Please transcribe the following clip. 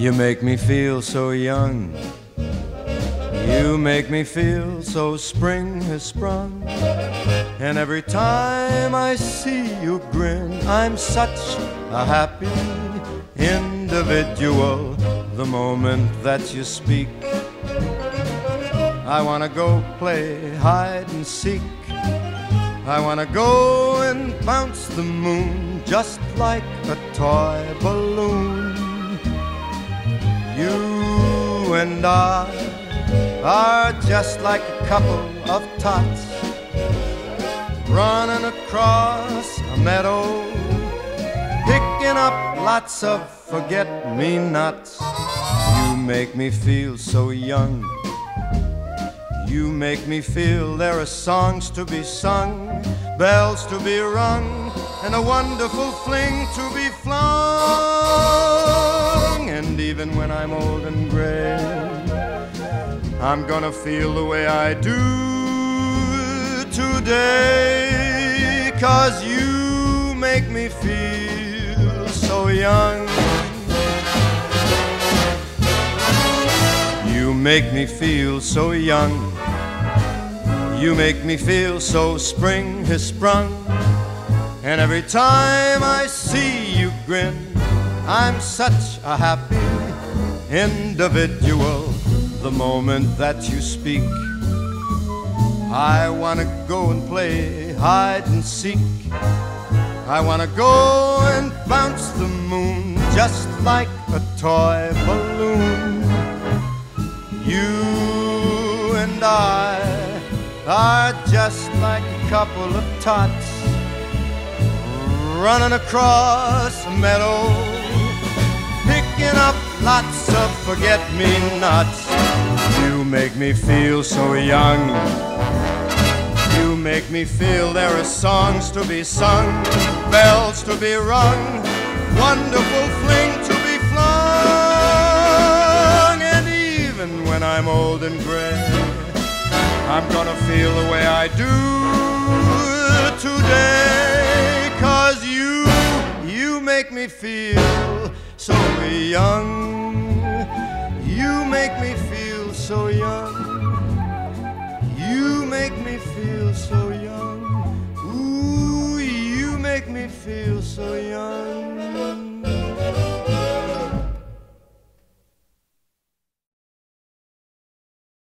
You make me feel so young. You make me feel so spring has sprung. And every time I see you grin, I'm such a happy individual. The moment that you speak, I wanna go play hide and seek. I wanna go and bounce the moon just like a toy balloon. You and I are just like a couple of tots running across a meadow, picking up lots of forget me nots. You make me feel so young. You make me feel there are songs to be sung, bells to be rung, and a wonderful fling to be flung. I'm gonna feel the way I do today. Cause you make me feel so young. You make me feel so young. You make me feel so spring has sprung. And every time I see you grin, I'm such a happy individual. The moment that you speak, I wanna go and play hide and seek. I wanna go and bounce the moon just like a toy balloon. You and I are just like a couple of tots running across a meadow, lots of forget me nots. You make me feel so young. You make me feel there are songs to be sung, bells to be rung, wonderful fling to be flung. And even when I'm old and gray, I'm gonna feel the way I do today. Cause you, you make me feel so young. You make me feel so young. You make me feel so young. Ooh, you make me feel so young.